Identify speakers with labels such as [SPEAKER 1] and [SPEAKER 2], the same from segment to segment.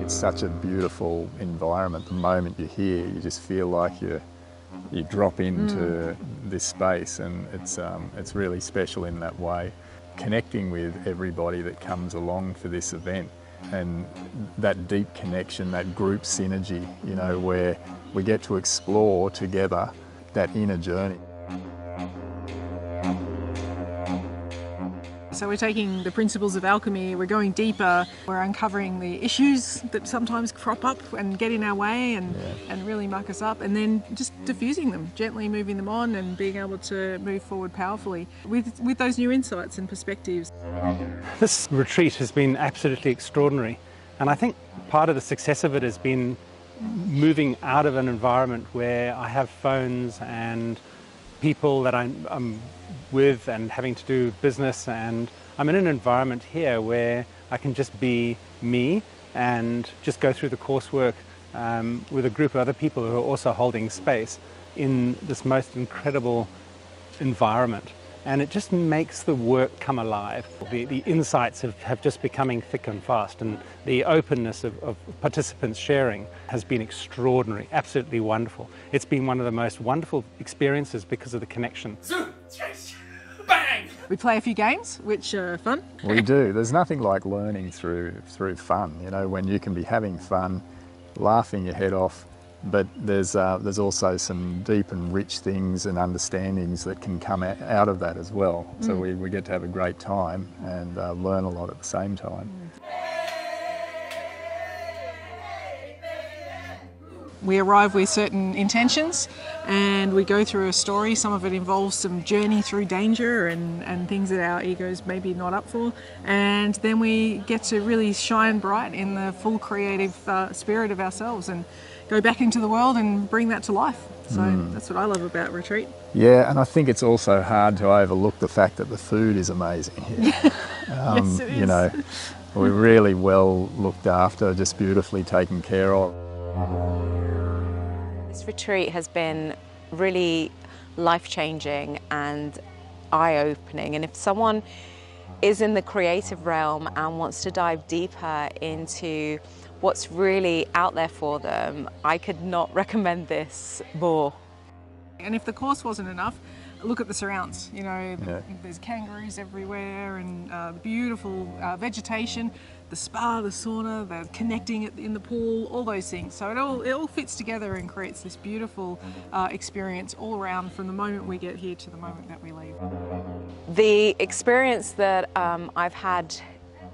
[SPEAKER 1] It's such a beautiful environment. The moment you're here, you just feel like you you drop into mm. this space, and it's um, it's really special in that way. Connecting with everybody that comes along for this event, and that deep connection, that group synergy, you know, where we get to explore together that inner journey.
[SPEAKER 2] So we're taking the principles of alchemy, we're going deeper, we're uncovering the issues that sometimes crop up and get in our way and, yeah. and really muck us up, and then just diffusing them, gently moving them on and being able to move forward powerfully with, with those new insights and perspectives.
[SPEAKER 3] This retreat has been absolutely extraordinary, and I think part of the success of it has been moving out of an environment where I have phones and people that I'm, I'm with and having to do business and I'm in an environment here where I can just be me and just go through the coursework um, with a group of other people who are also holding space in this most incredible environment and it just makes the work come alive. The, the insights have, have just becoming thick and fast and the openness of, of participants sharing has been extraordinary, absolutely wonderful. It's been one of the most wonderful experiences because of the connection.
[SPEAKER 2] Bang! We play a few games, which are fun.
[SPEAKER 1] We do. There's nothing like learning through through fun. You know, when you can be having fun, laughing your head off, but there's, uh, there's also some deep and rich things and understandings that can come out of that as well. Mm. So we, we get to have a great time and uh, learn a lot at the same time.
[SPEAKER 2] We arrive with certain intentions and we go through a story. Some of it involves some journey through danger and, and things that our egos maybe not up for. And then we get to really shine bright in the full creative uh, spirit of ourselves and go back into the world and bring that to life. So mm. that's what I love about retreat.
[SPEAKER 1] Yeah, and I think it's also hard to overlook the fact that the food is amazing here.
[SPEAKER 2] um, yes, it is.
[SPEAKER 1] You know, we're really well looked after, just beautifully taken care of.
[SPEAKER 4] This retreat has been really life-changing and eye-opening and if someone is in the creative realm and wants to dive deeper into what's really out there for them, I could not recommend this more.
[SPEAKER 2] And if the course wasn't enough, look at the surrounds. You know, yeah. there's kangaroos everywhere and uh, beautiful uh, vegetation, the spa, the sauna, the connecting in the pool, all those things. So it all, it all fits together and creates this beautiful uh, experience all around from the moment we get here to the moment that we leave.
[SPEAKER 4] The experience that um, I've had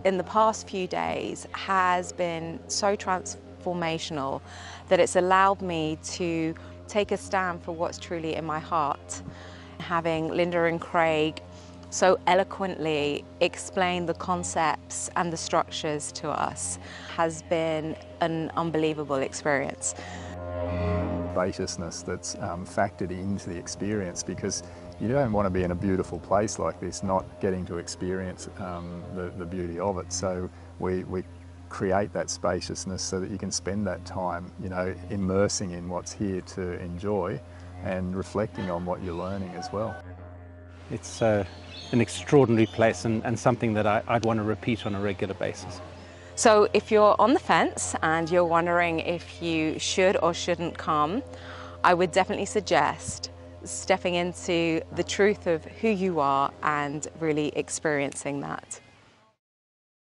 [SPEAKER 4] in the past few days has been so transformational that it's allowed me to take a stand for what's truly in my heart. Having Linda and Craig so eloquently explain the concepts and the structures to us has been an unbelievable experience.
[SPEAKER 1] Spaciousness that's um, factored into the experience because you don't want to be in a beautiful place like this not getting to experience um, the, the beauty of it. So we, we create that spaciousness so that you can spend that time, you know, immersing in what's here to enjoy and reflecting on what you're learning as well.
[SPEAKER 3] It's uh, an extraordinary place and, and something that I, I'd want to repeat on a regular basis.
[SPEAKER 4] So if you're on the fence and you're wondering if you should or shouldn't come, I would definitely suggest stepping into the truth of who you are and really experiencing that.